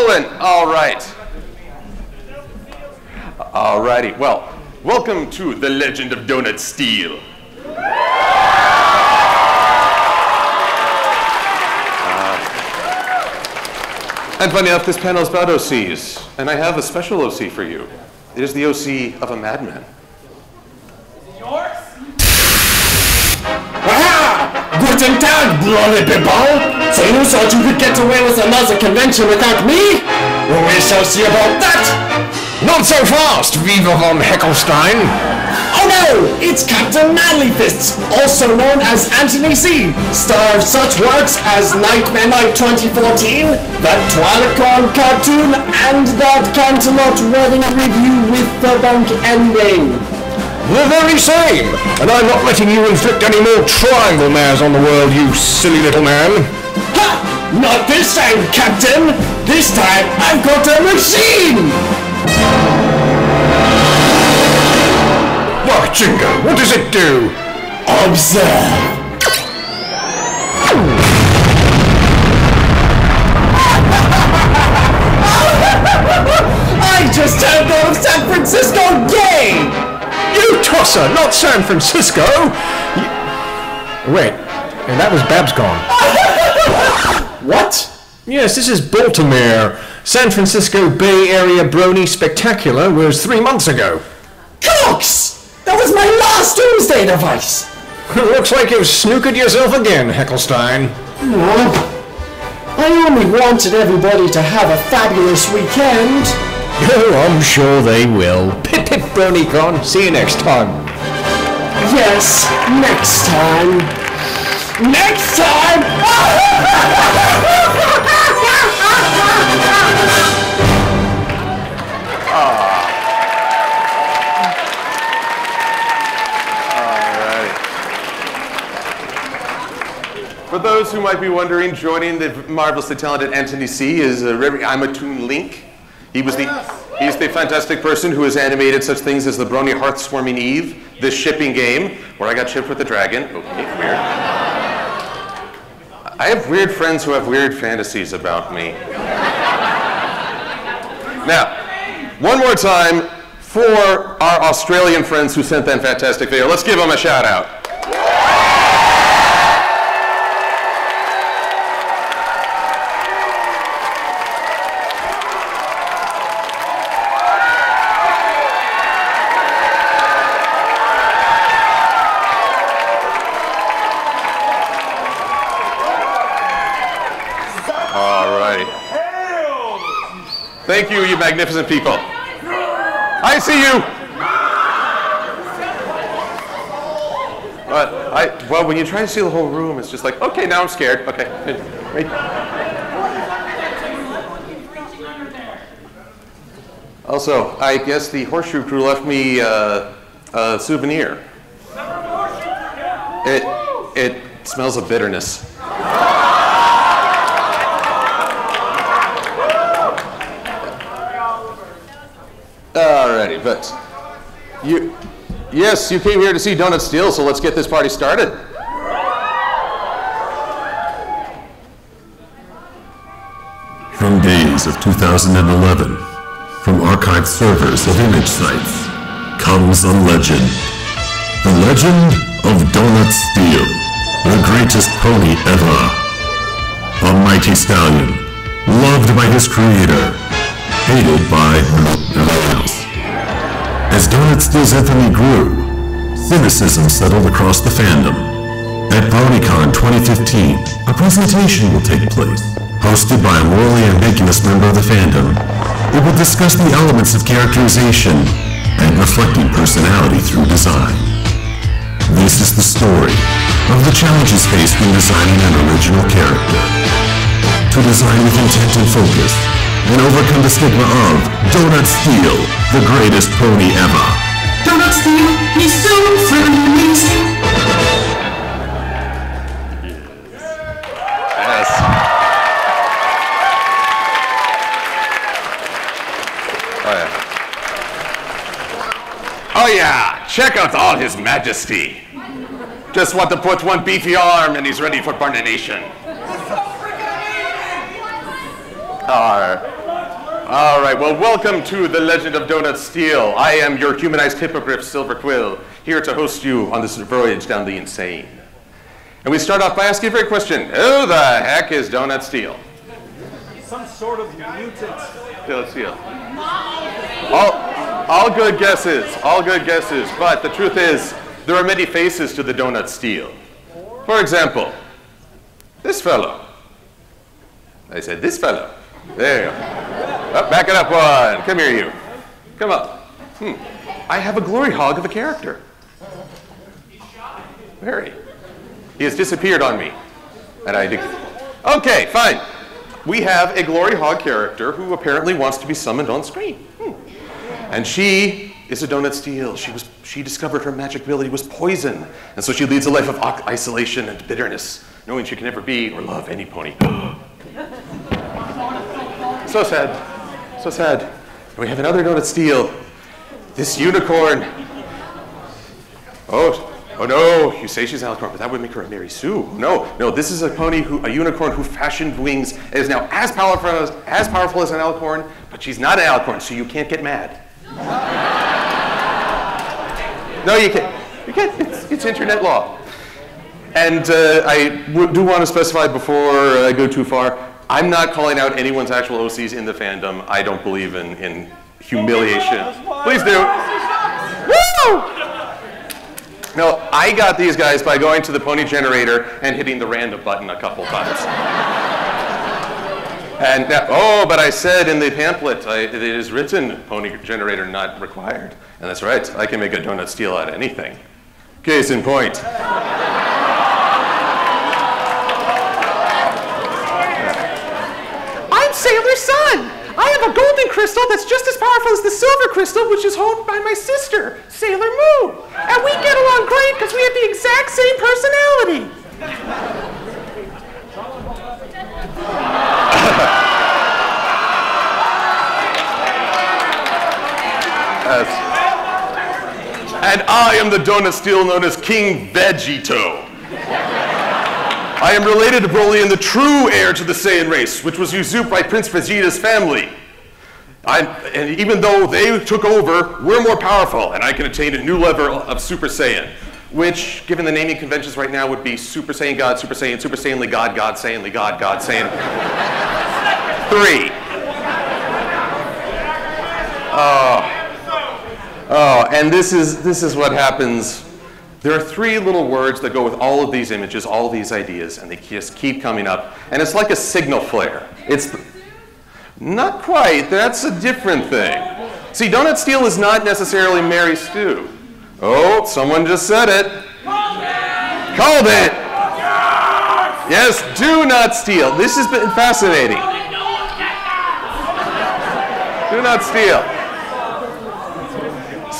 All right. All righty. Well, welcome to the Legend of Donut Steel. Uh, and funny enough, this panel is about OCs, and I have a special OC for you. It is the OC of a madman. Guten Tag, people! So you thought you could get away with another convention without me? Well, we shall see about that! Not so fast, Viva von Heckelstein! Oh no! It's Captain Manlyfists, also known as Anthony C., star of such works as Nightmare Night 2014, that Twilicon cartoon, and that Canterlot Wedding Review with the bunk ending. The very same! And I'm not letting you inflict any more triangle mares on the world, you silly little man. Ha! Not this time, Captain! This time, I've got a machine! What, Jingo? What does it do? Observe! I just turned of San Francisco gay! You tosser, not San Francisco! You... Wait, and that was Babs gone. What? Yes, this is Baltimore. San Francisco Bay Area Brony Spectacular was three months ago. Cox! That was my last doomsday device! Looks like you've snookered yourself again, Heckelstein. No. I only wanted everybody to have a fabulous weekend. Oh, I'm sure they will. Pip pip BronyCon. See you next time. Yes, next time. Next time! those who might be wondering, joining the marvelously talented Anthony C. is uh, Reverend Imatoon Link. He was the he's the fantastic person who has animated such things as the Brony Hearth's Warming Eve, this shipping game where I got shipped with the dragon. Okay, weird. I have weird friends who have weird fantasies about me. Now, one more time for our Australian friends who sent that fantastic video. Let's give them a shout out. Magnificent people. I see you. But I, well, when you try to see the whole room, it's just like, okay, now I'm scared. Okay. Also, I guess the horseshoe crew left me uh, a souvenir. It, it smells of bitterness. Alrighty, but you, yes, you came here to see Donut Steel, so let's get this party started. From days of 2011, from archived servers of image sites, comes a legend. The legend of Donut Steel, the greatest pony ever. A mighty stallion, loved by his creator, hated by. As Donut Steel's infamy grew, cynicism settled across the fandom. At BronyCon 2015, a presentation will take place, hosted by a morally ambiguous member of the fandom. It will discuss the elements of characterization and reflecting personality through design. This is the story of the challenges faced when designing an original character. To design with intent and focus, and overcome the stigma of Donut Steel, the greatest pony ever. Donut Steel, he's so friendly and amazing. Yes. Oh yeah. Oh yeah, check out all his majesty. Just want to put one beefy arm and he's ready for burnination. Alright. All right, well, welcome to The Legend of Donut Steel. I am your humanized hippogriff, Silver Quill, here to host you on this voyage down the insane. And we start off by asking a very question Who the heck is Donut Steel? Some sort of mutant. Donut Steel. All, all good guesses, all good guesses, but the truth is, there are many faces to the Donut Steel. For example, this fellow. I said, this fellow. There you go. Back it up one. Come here, you. Come up. Hmm. I have a glory hog of a character. Very. He has disappeared on me. And I Okay, fine. We have a glory hog character who apparently wants to be summoned on screen. Hmm. And she is a donut steel. She was she discovered her magic ability was poison. And so she leads a life of isolation and bitterness, knowing she can never be or love any pony. so sad. So sad. And we have another donut steel. This unicorn. Oh, oh no, you say she's an alicorn, but that would make her a Mary Sue. No, no, this is a pony who, a unicorn who fashioned wings and is now as powerful as, as powerful as an alicorn, but she's not an alicorn, so you can't get mad. no, you can't. You can't. It's, it's internet law. And uh, I do want to specify before I go too far, I'm not calling out anyone's actual OCs in the fandom. I don't believe in, in humiliation. Please do. Woo! No, I got these guys by going to the pony generator and hitting the random button a couple times. and now, oh, but I said in the pamphlet, I, it is written pony generator not required. And that's right, I can make a donut steal out of anything. Case in point. Sailor Sun. I have a golden crystal that's just as powerful as the silver crystal, which is held by my sister, Sailor Moon. And we get along great because we have the exact same personality. And I am the donut steel known as King Vegito. I am related to Broly and the true heir to the Saiyan race, which was usurped by Prince Vegeta's family. I, and even though they took over, we're more powerful, and I can attain a new level of Super Saiyan, which, given the naming conventions right now, would be Super Saiyan God, Super Saiyan, Super Saiyanly God, God Saiyanly God, God Saiyan. Three. Oh. Oh, and this is this is what happens. There are three little words that go with all of these images, all these ideas, and they just keep coming up. And it's like a signal flare. It's not quite. That's a different thing. See, Donut Steel is not necessarily Mary Stew. Oh, someone just said it. Called it. Yes, do not steal. This has been fascinating. Do not steal.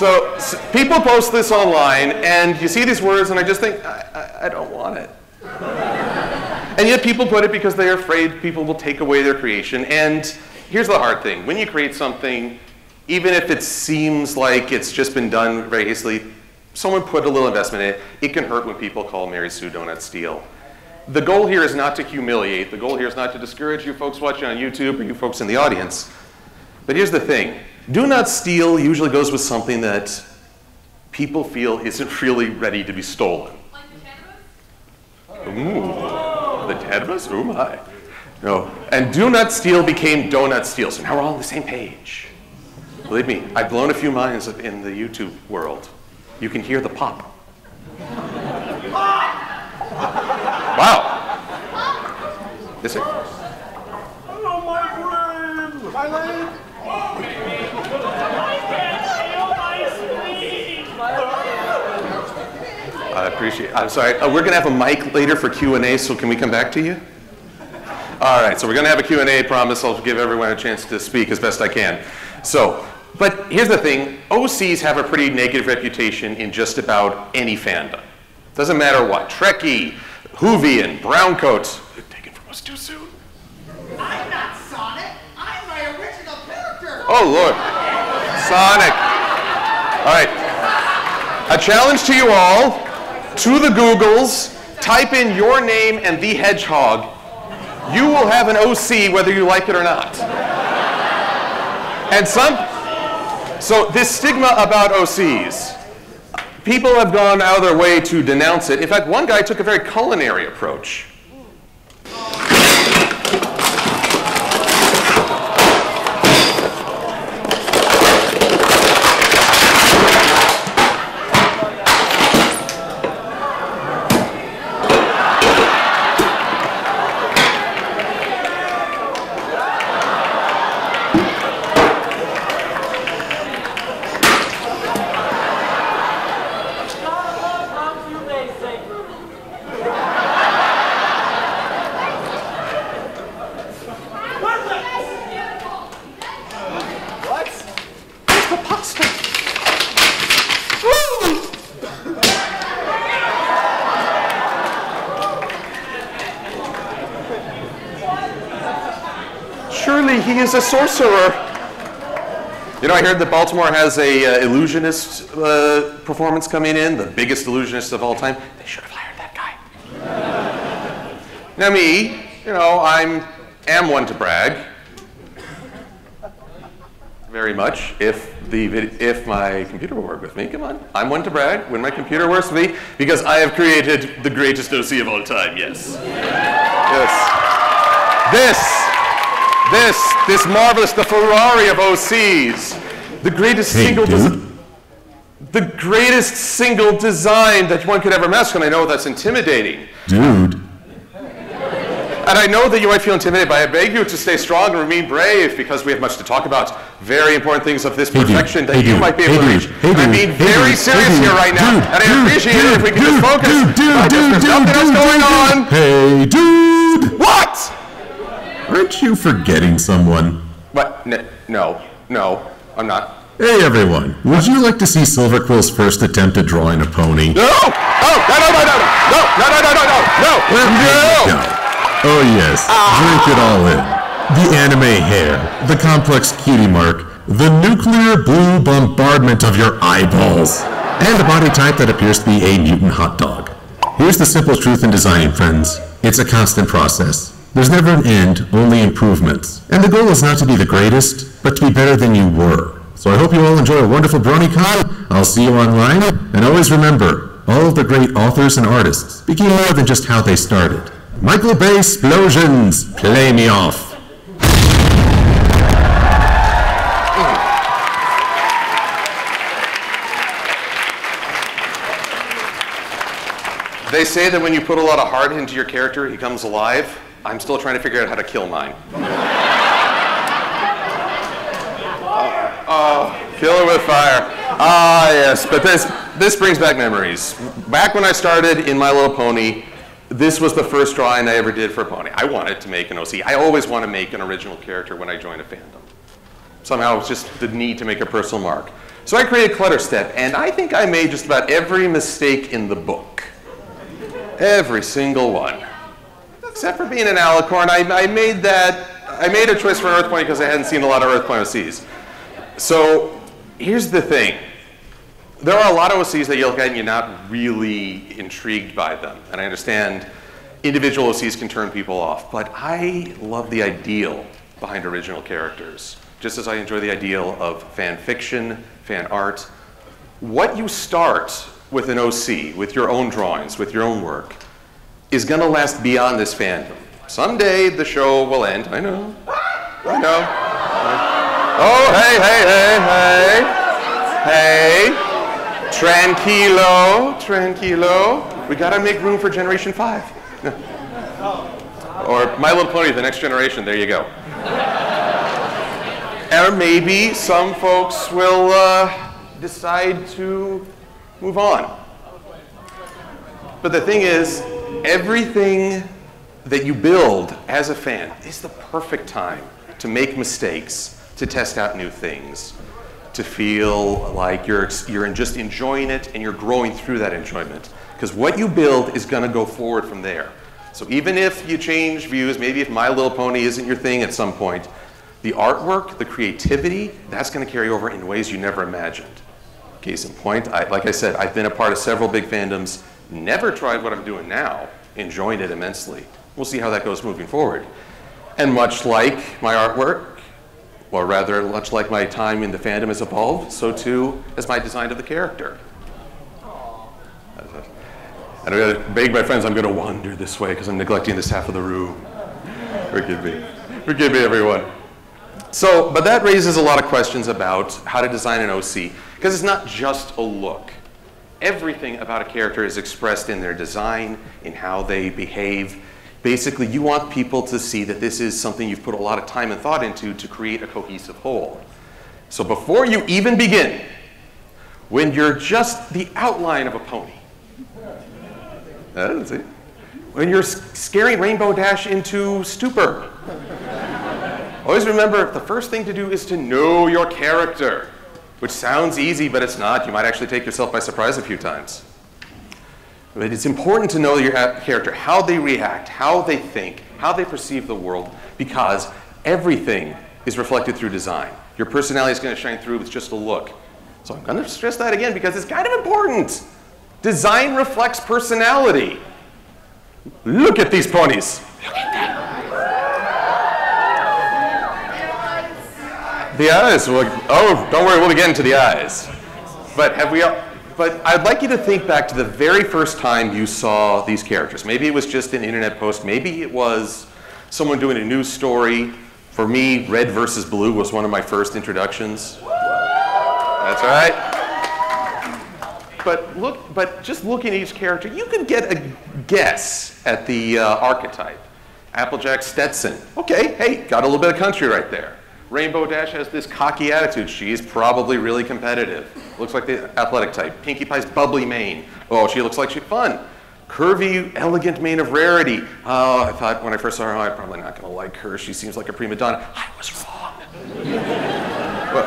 So s- people post this online, and you see these words, and I just think, I, I, I don't want it. and yet people put it because they're afraid people will take away their creation. And here's the hard thing when you create something, even if it seems like it's just been done very hastily, someone put a little investment in it, it can hurt when people call Mary Sue Donut Steel. The goal here is not to humiliate. The goal here is not to discourage you folks watching on YouTube or you folks in the audience. But here's the thing do not steal usually goes with something that people feel isn't really ready to be stolen. Ooh, the Tedras? Oh my. No. And do not steal became donut steal. So now we're all on the same page. Believe me, I've blown a few minds in the YouTube world. You can hear the pop. Wow. Is it? Oh, my brain! My leg! I appreciate. I'm sorry. Uh, we're going to have a mic later for Q and A. So can we come back to you? All right. So we're going to have a Q and A. Promise. I'll give everyone a chance to speak as best I can. So, but here's the thing: OCs have a pretty negative reputation in just about any fandom. Doesn't matter what. Trekkie, Whovian, Browncoat. Taken from us too soon. I'm not Sonic. I'm my original character. Oh Lord. Sonic. All right. A challenge to you all. To the Googles, type in your name and the hedgehog. You will have an OC whether you like it or not. And some, so this stigma about OCs, people have gone out of their way to denounce it. In fact, one guy took a very culinary approach. The pasta. Surely he is a sorcerer. You know, I heard that Baltimore has a uh, illusionist uh, performance coming in, the biggest illusionist of all time. They should have hired that guy. now me, you know, I'm am one to brag very much if the if my computer will work with me. Come on, I'm one to brag when my computer works with me because I have created the greatest OC of all time. Yes, yes. This, this, this marvelous, the Ferrari of OCs, the greatest Hey, single. dude. the greatest single design that one could ever mask, and I know that's intimidating. Dude, And I know that you might feel intimidated, but I beg you to stay strong and remain brave because we have much to talk about. Very important things of this Hey, dude. perfection that Hey, you dude. might be Hey, able to dude. reach. Hey, And I'm dude. being Hey, very dude. serious Hey, here dude. right now, Dude, and I dude, appreciate it if we can dude, just focus. Dude, dude, Uh, dude, there's dude, nothing else dude, going dude, on. Hey, dude! What? Aren't you forgetting someone? What? N- no, no, I'm not. Hey, everyone. Would you like to see Silverquill's first attempt at drawing a pony? No! Oh, no, no, no, no, no, no, no, no, no, no, no, no, Well, no! go. Oh, yes. Ah. Drink it all in. The anime hair, the complex cutie mark, the nuclear blue bombardment of your eyeballs, and a body type that appears to be a mutant hot dog. Here's the simple truth in designing, friends. It's a constant process. There's never an end, only improvements. And the goal is not to be the greatest, but to be better than you were. So I hope you all enjoy a wonderful BronyCon. I'll see you online. And always remember, all of the great authors and artists became more than just how they started. Michael Bay Explosions, play me off. They say that when you put a lot of heart into your character, he comes alive. I'm still trying to figure out how to kill mine. oh, kill it with fire. Ah, yes, but this, this brings back memories. Back when I started in My Little Pony, this was the first drawing I ever did for a pony. I wanted to make an OC. I always want to make an original character when I join a fandom. Somehow it's just the need to make a personal mark. So I created Clutterstep, and I think I made just about every mistake in the book. Every single one. Except for being an alicorn, I, I made that, I made a choice for Earth Pony because I hadn't seen a lot of Earth Pony OCs. So here's the thing. There are a lot of OCs that you look at and you're not really intrigued by them. And I understand individual OCs can turn people off, but I love the ideal behind original characters, just as I enjoy the ideal of fan fiction, fan art. What you start with an OC, with your own drawings, with your own work, is going to last beyond this fandom. Someday the show will end. I know. I know. Oh, hey, hey, hey, hey. Hey. Tranquilo, tranquilo. We gotta make room for Generation 5. or My Little Pony, the next generation. There you go. or maybe some folks will uh, decide to move on. But the thing is, everything that you build as a fan is the perfect time to make mistakes, to test out new things, to feel like you're, you're just enjoying it and you're growing through that enjoyment. Because what you build is going to go forward from there. So even if you change views, maybe if My Little Pony isn't your thing at some point, the artwork, the creativity, that's going to carry over in ways you never imagined. Case in point, I, like I said, I've been a part of several big fandoms, never tried what I'm doing now, enjoying it immensely. We'll see how that goes moving forward. And much like my artwork, Or rather, much like my time in the fandom has evolved, so too has my design of the character. And I'm to beg my friends, I'm to wander this way because I'm neglecting this half of the room. Forgive me. Forgive me, everyone. So, but that raises a lot of questions about how to design an OC because it's not just a look. Everything about a character is expressed in their design, in how they behave. Basically, you want people to see that this is something you've put a lot of time and thought into to create a cohesive whole. So before you even begin, when you're just the outline of a pony, see? When you're scaring Rainbow Dash into stupor. Always remember, the first thing to do is to know your character, which sounds easy, but it's not. You might actually take yourself by surprise a few times. But it's important to know your character, how they react, how they think, how they perceive the world, because everything is reflected through design. Your personality is going to shine through with just a look. So I'm going to stress that again because it's kind of important. Design reflects personality. Look at these ponies. Look at them. The eyes. Well, oh, don't worry, we'll get into the eyes. But have we? all, But I'd like you to think back to the very first time you saw these characters. Maybe it was just an internet post. Maybe it was someone doing a news story. For me, Red versus Blue was one of my first introductions. That's right. But look, but just looking at each character, you can get a guess at the uh, archetype. Applejack Stetson. Okay, hey, got a little bit of country right there. Rainbow Dash has this cocky attitude. She's probably really competitive. Looks like the athletic type. Pinkie Pie's bubbly mane. Oh, she looks like she's fun. Curvy, elegant mane of rarity. Oh, I thought when I first saw her, oh, I'm probably not going to like her. She seems like a prima donna. I was wrong. Well,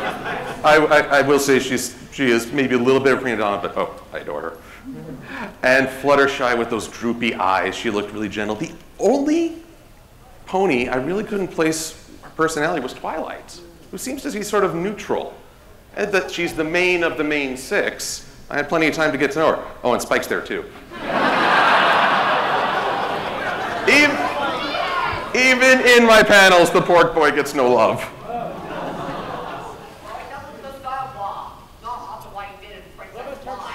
I, I, I will say she's, she is maybe a little bit of prima donna, but oh, I adore her. And Fluttershy with those droopy eyes. She looked really gentle. The only pony I really couldn't place personality was Twilight, who seems to be sort of neutral. And that she's the main of the main six. I had plenty of time to get to know her. Oh, and Spike's there too. even, even in my panels, the pork boy gets no love.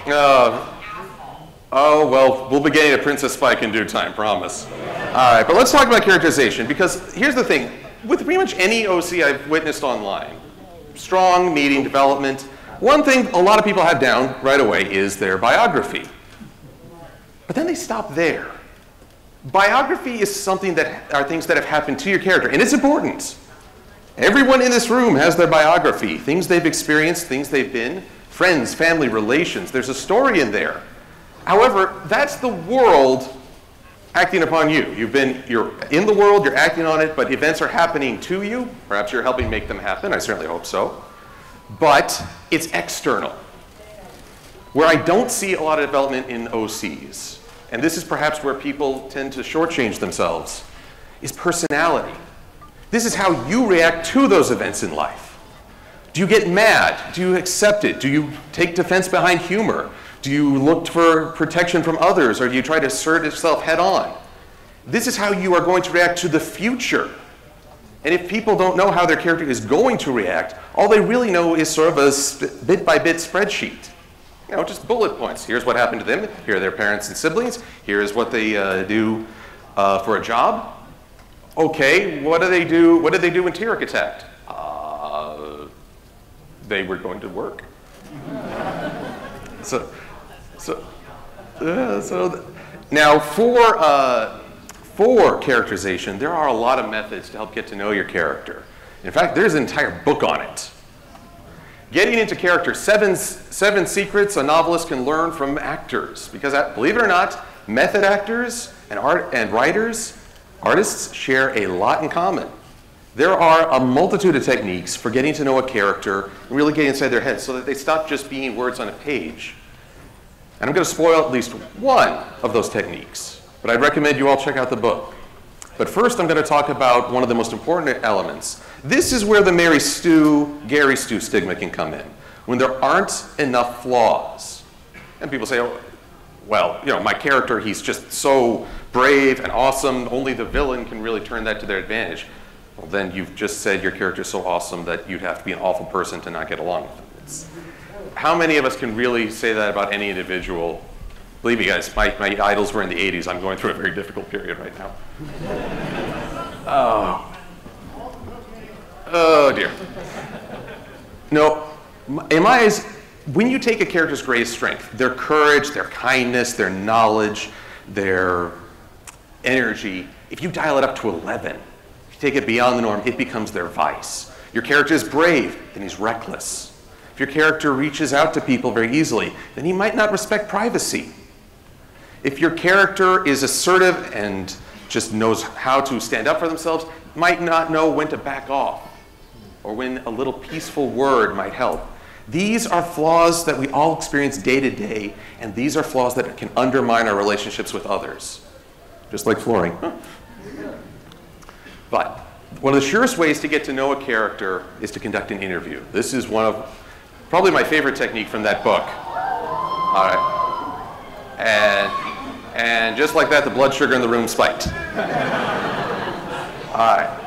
Uh, oh, well, we'll be getting to Princess Spike in due time, promise. All right, but let's talk about characterization because here's the thing. With pretty much any OC I've witnessed online, strong, needing development, one thing a lot of people have down right away is their biography. But then they stop there. Biography is something that are things that have happened to your character, and it's important. Everyone in this room has their biography, things they've experienced, things they've been, friends, family, relations. There's a story in there. However, that's the world acting upon you. You've been, you're in the world, you're acting on it, but events are happening to you. Perhaps you're helping make them happen. I certainly hope so. But it's external. Where I don't see a lot of development in OCs, and this is perhaps where people tend to shortchange themselves, is personality. This is how you react to those events in life. Do you get mad? Do you accept it? Do you take defense behind humor? Do you look for protection from others or do you try to assert yourself head on? This is how you are going to react to the future. And if people don't know how their character is going to react, all they really know is sort of a bit by bit spreadsheet. You know, just bullet points. Here's what happened to them. Here are their parents and siblings. Here's what they uh, do uh, for a job. Okay, what do they do? What did they do when Tirek attacked? Uh, they were going to work. so, so, so th- now for uh, for characterization, there are a lot of methods to help get to know your character. In fact, there's an entire book on it. Getting into character, seven, seven secrets a novelist can learn from actors. Because uh, believe it or not, method actors and, art, and writers, artists share a lot in common. There are a multitude of techniques for getting to know a character and really getting inside their head so that they stop just being words on a page. And I'm going to spoil at least one of those techniques, but I'd recommend you all check out the book. But first, I'm going to talk about one of the most important elements. This is where the Mary Stu, Gary Stu stigma can come in, when there aren't enough flaws. And people say, oh, well, you know, my character, he's just so brave and awesome, only the villain can really turn that to their advantage. well, then you've just said your character's so awesome that you'd have to be an awful person to not get along with them. How many of us can really say that about any individual? Believe me, guys, my, my idols were in the 80s. I'm going through a very difficult period right now. Oh. Oh, dear. No, in my eyes, when you take a character's greatest strength, their courage, their kindness, their knowledge, their energy, if you dial it up to 11, if you take it beyond the norm, it becomes their vice. Your character is brave, then he's reckless. If your character reaches out to people very easily, then he might not respect privacy. If your character is assertive and just knows how to stand up for themselves, might not know when to back off or when a little peaceful word might help. These are flaws that we all experience day to day, and these are flaws that can undermine our relationships with others, just like flooring. But one of the surest ways to get to know a character is to conduct an interview. This is one of probably my favorite technique from that book. All right. And, and just like that, the blood sugar in the room spiked. All right.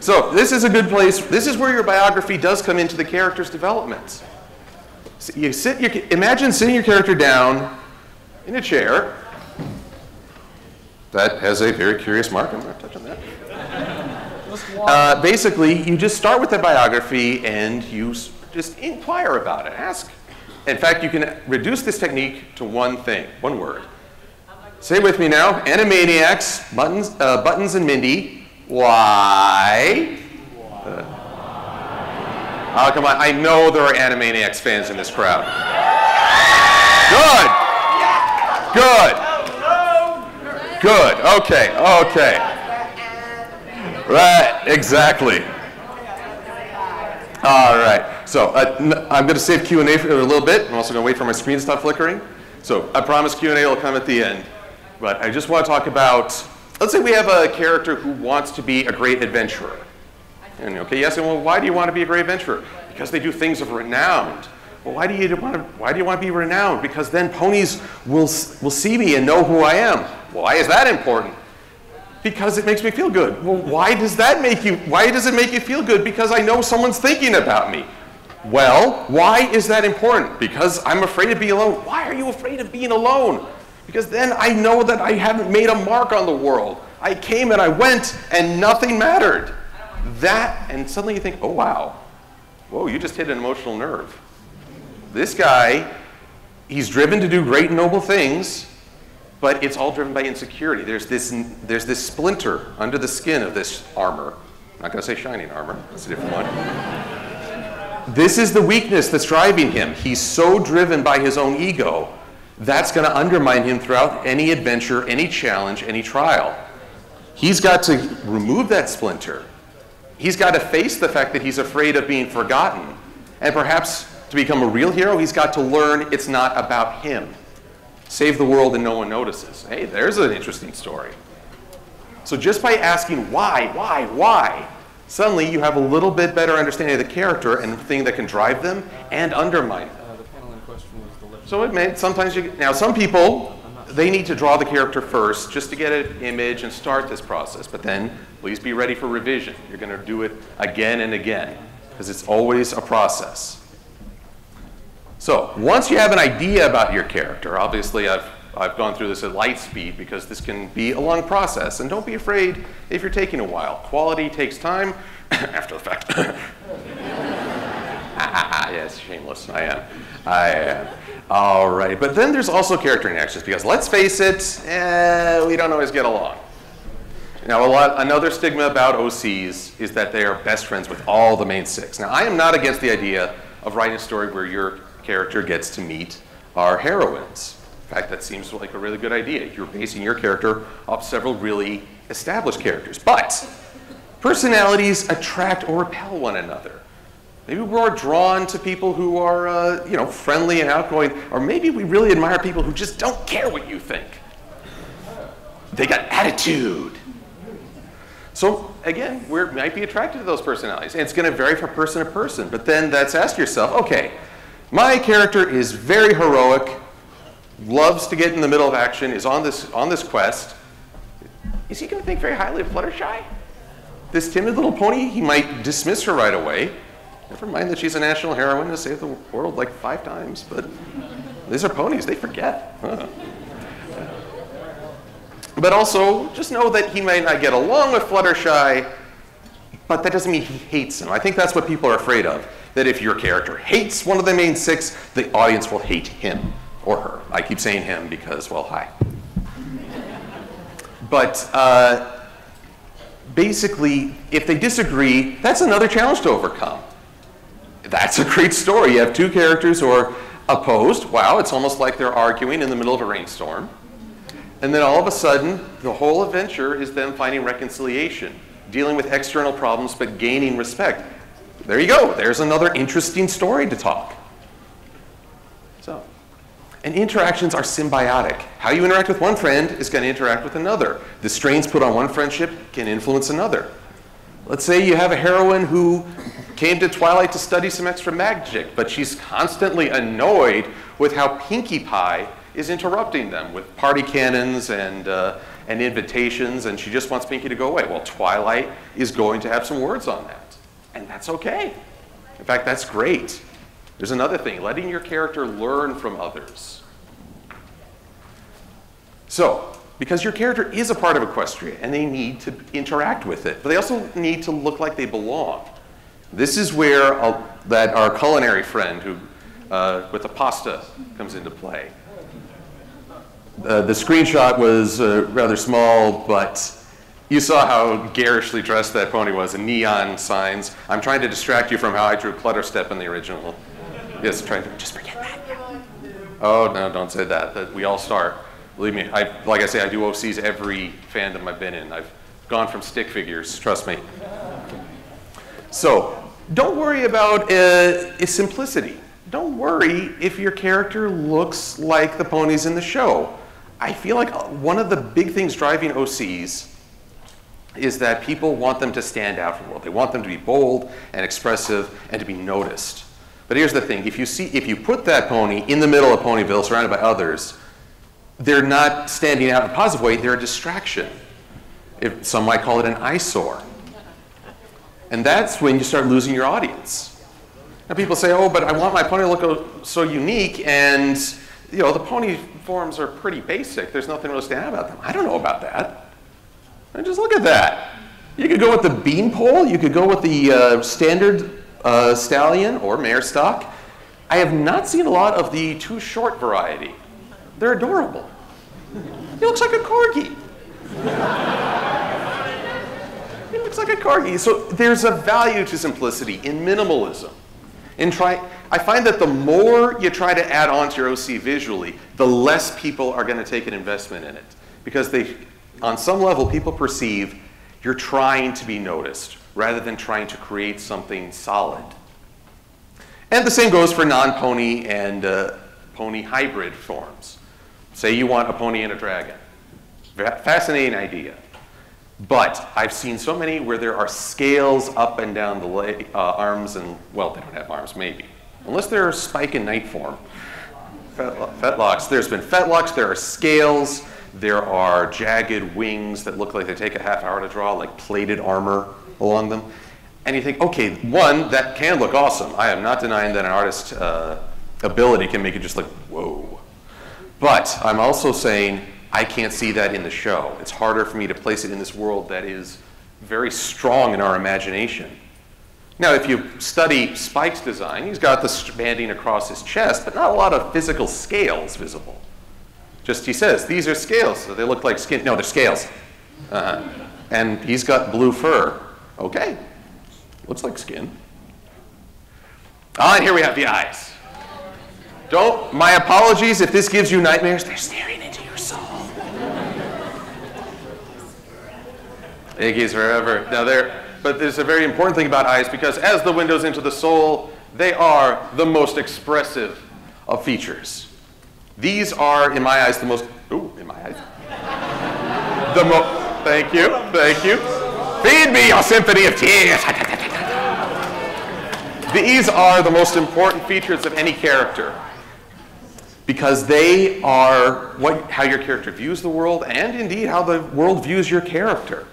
So this is a good place. This is where your biography does come into the character's development. So you sit your, imagine sitting your character down in a chair. That has a very curious mark. I'm not touching that. Uh, basically, you just start with the biography and you just inquire about it. Ask. In fact, you can reduce this technique to one thing, one word. Say with me now, Animaniacs, Buttons, uh, Buttons and Mindy. Why? Uh, oh, come on. I know there are Animaniacs fans in this crowd. Good. Good. Good. Okay. Okay. Right. Exactly. All right. So uh, I'm going to save Q&A for a little bit. I'm also going to wait for my screen to stop flickering. So I promise Q&A will come at the end. But I just want to talk about, let's say we have a character who wants to be a great adventurer. And okay, yes, and well, why do you want to be a great adventurer? Because they do things of renown. Well, why do you want to? Why do you want to be renowned? Because then ponies will will see me and know who I am. Why is that important? Because it makes me feel good. Well, why does that make you? Why does it make you feel good? Because I know someone's thinking about me. Well, why is that important? Because I'm afraid of being alone. Why are you afraid of being alone? Because then I know that I haven't made a mark on the world. I came and I went and nothing mattered. That, and suddenly you think, oh wow, whoa, you just hit an emotional nerve. This guy, he's driven to do great and noble things, but it's all driven by insecurity. There's this, there's this splinter under the skin of this armor. I'm not going to say shining armor, that's a different one. This is the weakness that's driving him. He's so driven by his own ego. That's going to undermine him throughout any adventure, any challenge, any trial. He's got to remove that splinter. He's got to face the fact that he's afraid of being forgotten. And perhaps to become a real hero, he's got to learn it's not about him. Save the world and no one notices. Hey, there's an interesting story. So just by asking why, why, why, suddenly you have a little bit better understanding of the character and the thing that can drive them and undermine them. Uh, the panel in question was the legend. So it may, sometimes you, now some people, they need to draw the character first just to get an image and start this process. But then please be ready for revision. You're going to do it again and again because it's always a process. So once you have an idea about your character, obviously I've, I've gone through this at light speed because this can be a long process. And don't be afraid if you're taking a while. Quality takes time after the fact. Ah, ah, ah. yes, shameless. I am. I am. All right. But then there's also character interactions because let's face it, eh, we don't always get along. Now, a lot, another stigma about OCs is that they are best friends with all the main six. Now, I am not against the idea of writing a story where your character gets to meet our heroines. In fact, that seems like a really good idea. You're basing your character off several really established characters. But personalities attract or repel one another. Maybe we're drawn to people who are, uh, you know, friendly and outgoing, or maybe we really admire people who just don't care what you think. They got attitude. So again, we might be attracted to those personalities, and it's going to vary from person to person. But then that's ask yourself, okay, my character is very heroic, loves to get in the middle of action, is on this on this quest. Is he going to think very highly of Fluttershy? this timid little pony, he might dismiss her right away. Never mind that she's a national heroine to save the world like five times, but these are ponies, they forget. But also, just know that he might not get along with Fluttershy, but that doesn't mean he hates him. I think that's what people are afraid of. That if your character hates one of the main six, the audience will hate him or her. I keep saying him because, well, hi. But uh, basically, if they disagree, that's another challenge to overcome. That's a great story. You have two characters who are opposed. Wow, it's almost like they're arguing in the middle of a rainstorm. And then all of a sudden, the whole adventure is them finding reconciliation, dealing with external problems, but gaining respect. There you go. There's another interesting story to talk. So, and interactions are symbiotic. How you interact with one friend is going to interact with another. The strains put on one friendship can influence another. Let's say you have a heroine who came to Twilight to study some extra magic, but she's constantly annoyed with how Pinkie Pie is interrupting them with party cannons and, uh, and invitations, and she just wants Pinkie to go away. Well, Twilight is going to have some words on that, and that's okay. In fact, that's great. There's another thing, letting your character learn from others. So, because your character is a part of Equestria and they need to interact with it, but they also need to look like they belong. This is where uh, that our culinary friend who, uh, with the pasta comes into play. Uh, the screenshot was uh, rather small, but you saw how garishly dressed that pony was in neon signs. I'm trying to distract you from how I drew Clutterstep in the original. Yes, trying to just forget that. Oh no, don't say that. That we all start. Believe me, I like I say, I do OCs every fandom I've been in. I've gone from stick figures. Trust me. So don't worry about uh, simplicity. Don't worry if your character looks like the ponies in the show. I feel like one of the big things driving OCs is that people want them to stand out from the world. They want them to be bold and expressive and to be noticed. But here's the thing, if you see, if you put that pony in the middle of Ponyville surrounded by others, they're not standing out in a positive way, they're a distraction. If, some might call it an eyesore. And that's when you start losing your audience. Now people say, oh, but I want my pony to look so unique and you know, the pony forms are pretty basic. There's nothing really stand out about them. I don't know about that. And just look at that. You could go with the beanpole. You could go with the uh, standard uh, stallion or mare stock. I have not seen a lot of the too short variety. They're adorable. He looks like a corgi. he looks like a corgi. So there's a value to simplicity in minimalism. In try, I find that the more you try to add on to your OC visually, the less people are going to take an investment in it. Because they, on some level, people perceive you're trying to be noticed rather than trying to create something solid. And the same goes for non-pony and uh, pony hybrid forms. Say you want a pony and a dragon. Fascinating idea. But I've seen so many where there are scales up and down the leg, uh, arms and, well, they don't have arms, maybe. Unless they're spike in night form. Fetlocks. There's been fetlocks, there are scales, there are jagged wings that look like they take a half hour to draw, like plated armor along them. And you think, okay, one, that can look awesome. I am not denying that an artist's uh, ability can make it just like, whoa. But I'm also saying I can't see that in the show. It's harder for me to place it in this world that is very strong in our imagination. Now, if you study Spike's design, he's got the banding across his chest, but not a lot of physical scales visible. Just he says, these are scales, so they look like skin. No, they're scales. Uh, and he's got blue fur. Okay, looks like skin. Ah, and here we have the eyes. Don't, my apologies if this gives you nightmares. They're staring into your soul. Iggy's forever. Now there, but there's a very important thing about eyes because as the windows into the soul, they are the most expressive of features. These are, in my eyes, the most, ooh, in my eyes. the most, thank you, thank you. Feed me your symphony of tears. These are the most important features of any character because they are what, how your character views the world and indeed how the world views your character.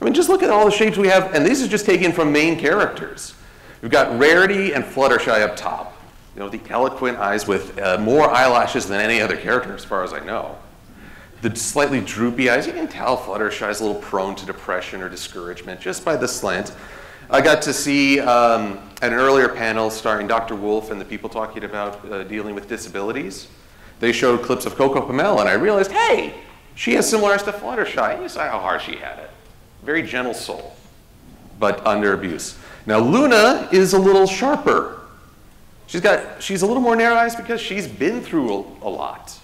I mean, just look at all the shapes we have, and these are just taken from main characters. We've got Rarity and Fluttershy up top. You know, the eloquent eyes with uh, more eyelashes than any other character, as far as I know. The slightly droopy eyes, you can tell Fluttershy is a little prone to depression or discouragement just by the slant. I got to see um, an earlier panel starring Dr. Wolf and the people talking about uh, dealing with disabilities. They showed clips of Coco Pommel, and I realized, hey, she has similar eyes to Fluttershy. You saw how hard she had it. Very gentle soul, but under abuse. Now, Luna is a little sharper. She's got, she's a little more narrow eyes because she's been through a, a lot.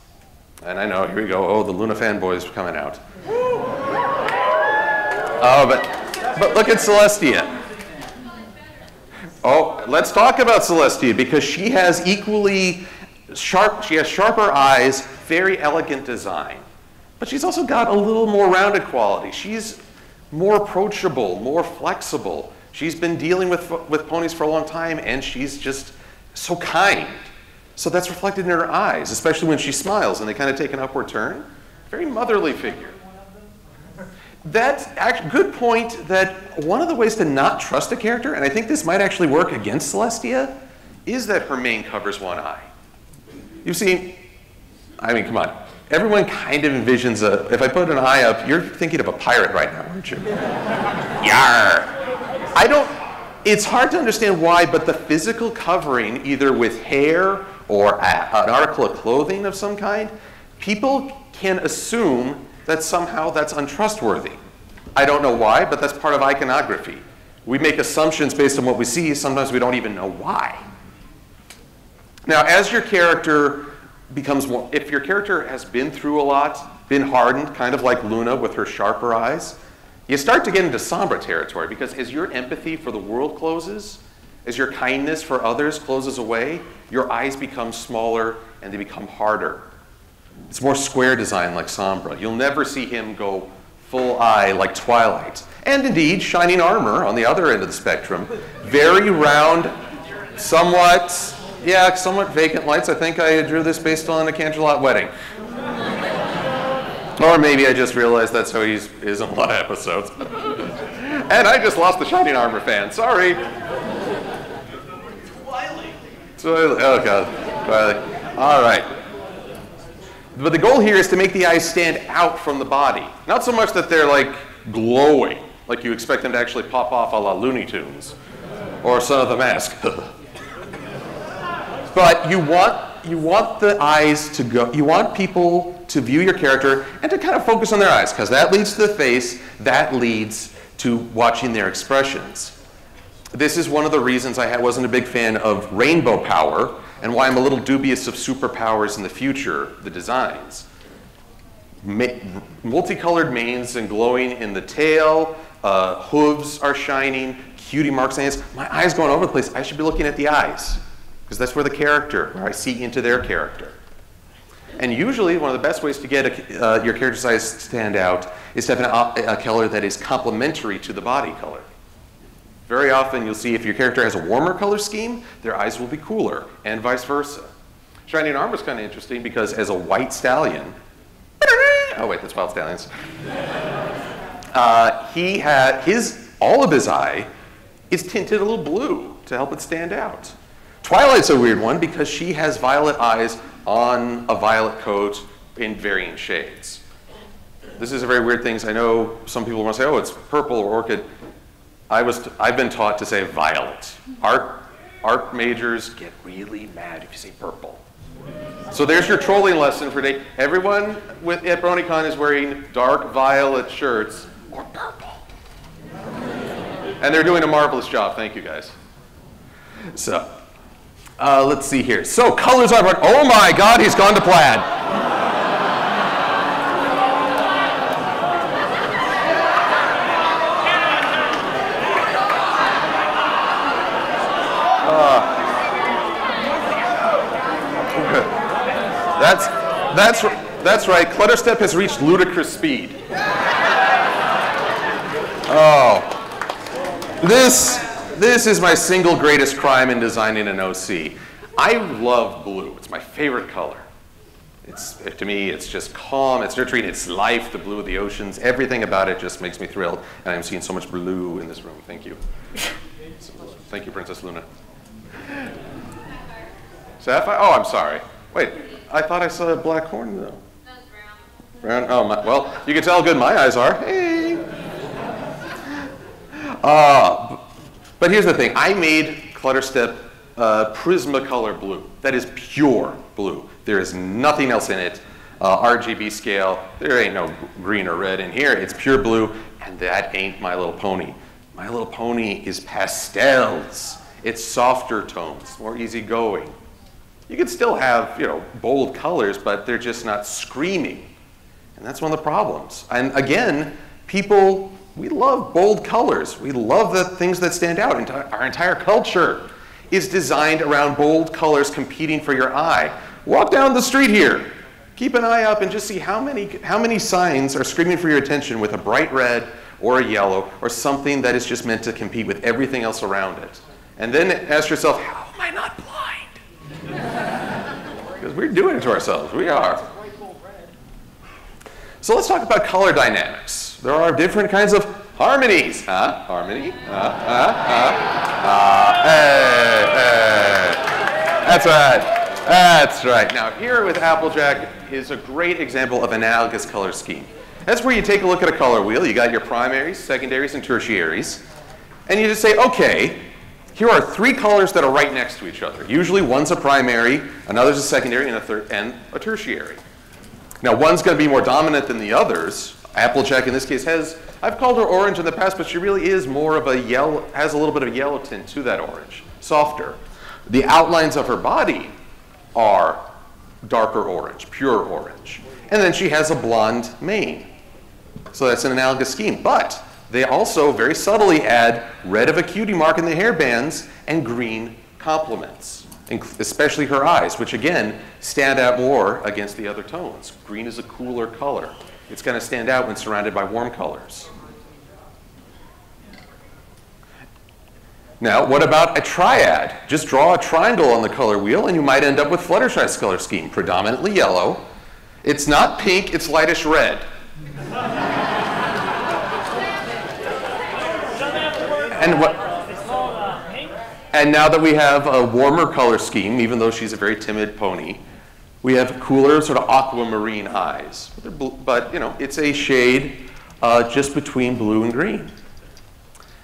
And I know, here we go. Oh, the Luna fanboys coming out. Oh, but, but look at Celestia. Oh, let's talk about Celestia because she has equally sharp, she has sharper eyes, very elegant design. But she's also got a little more rounded quality. She's more approachable, more flexible. She's been dealing with, with ponies for a long time and she's just so kind. So that's reflected in her eyes, especially when she smiles and they kind of take an upward turn. Very motherly figure. That's actually good point that one of the ways to not trust a character, and I think this might actually work against Celestia, is that her mane covers one eye. You see, I mean, come on. Everyone kind of envisions a, if I put an eye up, you're thinking of a pirate right now, aren't you? Yar. I don't, it's hard to understand why, but the physical covering, either with hair or a, an article of clothing of some kind, people can assume that somehow that's untrustworthy. I don't know why, but that's part of iconography. We make assumptions based on what we see, sometimes we don't even know why. Now, as your character becomes more, if your character has been through a lot, been hardened, kind of like Luna with her sharper eyes, you start to get into Sombra territory because as your empathy for the world closes, as your kindness for others closes away, your eyes become smaller and they become harder. It's more square design like Sombra. You'll never see him go full eye like Twilight. And indeed, Shining Armor on the other end of the spectrum. Very round, somewhat, yeah, somewhat vacant lights. I think I drew this based on a Canterlot wedding. Or maybe I just realized that's how he is in a lot of episodes. and I just lost the Shining Armor fan. Sorry. Twilight. Twilight. Oh, God. Twilight. All right. But the goal here is to make the eyes stand out from the body. Not so much that they're like glowing, like you expect them to actually pop off a la Looney Tunes or Son of the Mask. but you want, you want the eyes to go, you want people to view your character and to kind of focus on their eyes, because that leads to the face, that leads to watching their expressions. This is one of the reasons I wasn't a big fan of rainbow power and why I'm a little dubious of superpowers in the future, the designs. Ma multicolored manes and glowing in the tail, uh, hooves are shining, cutie marks on My eyes going over the place. I should be looking at the eyes because that's where the character, where I see into their character. And usually, one of the best ways to get a, uh, your character's eyes stand out is to have an, a color that is complementary to the body color. Very often, you'll see if your character has a warmer color scheme, their eyes will be cooler, and vice versa. Shining Armor is kind of interesting because as a white stallion, oh wait, that's Wild Stallions. Uh, he had his all of his eye is tinted a little blue to help it stand out. Twilight's a weird one because she has violet eyes on a violet coat in varying shades. This is a very weird thing. I know some people want to say, oh, it's purple or orchid. I was, I've been taught to say violet. Art, art majors get really mad if you say purple. So there's your trolling lesson for today. Everyone with, at BronyCon is wearing dark violet shirts or purple. And they're doing a marvelous job. Thank you, guys. So, uh, let's see here. So, colors are, oh my God, he's gone to plaid. That's, that's, right. Clutterstep has reached ludicrous speed. Oh. This, this is my single greatest crime in designing an OC. I love blue. It's my favorite color. It's, to me, it's just calm, it's nurturing, it's life, the blue of the oceans, everything about it just makes me thrilled. And I'm seeing so much blue in this room. Thank you. Thank you, Princess Luna. Sapphire? Oh, I'm sorry. Wait, I thought I saw a black horn though. Brown. Brown? Oh, my, well, you can tell how good my eyes are. Hey. Uh, but here's the thing. I made Clutterstep uh, Prismacolor blue. That is pure blue. There is nothing else in it. Uh, RGB scale. There ain't no green or red in here. It's pure blue, and that ain't My Little Pony. My Little Pony is pastels. It's softer tones, more easygoing. You can still have, you know, bold colors, but they're just not screaming. And that's one of the problems. And again, people, we love bold colors. We love the things that stand out. Our entire culture is designed around bold colors competing for your eye. Walk down the street here. Keep an eye up and just see how many, how many signs are screaming for your attention with a bright red or a yellow or something that is just meant to compete with everything else around it. And then ask yourself, how am I not? Because we're doing it to ourselves. We are. So let's talk about color dynamics. There are different kinds of harmonies. Huh? Harmony? Huh? Huh? Huh? Uh, hey, hey. That's right. That's right. Now here with Applejack is a great example of analogous color scheme. That's where you take a look at a color wheel. You got your primaries, secondaries, and tertiaries. And you just say, okay, here are three colors that are right next to each other. Usually one's a primary, another's a secondary, and a, third, and a tertiary. Now, one's going to be more dominant than the others. Applejack, in this case, has, I've called her orange in the past, but she really is more of a yellow, has a little bit of a yellow tint to that orange, softer. The outlines of her body are darker orange, pure orange. And then she has a blonde mane. So that's an analogous scheme. But they also very subtly add red of a cutie mark in the hair bands and green complements, especially her eyes, which again stand out more against the other tones. Green is a cooler color. It's going to stand out when surrounded by warm colors. Now, what about a triad? Just draw a triangle on the color wheel and you might end up with Fluttershy's color scheme, predominantly yellow. It's not pink, it's lightish red. And what? And now that we have a warmer color scheme, even though she's a very timid pony, we have cooler, sort of aquamarine eyes. But, you know, it's a shade uh, just between blue and green.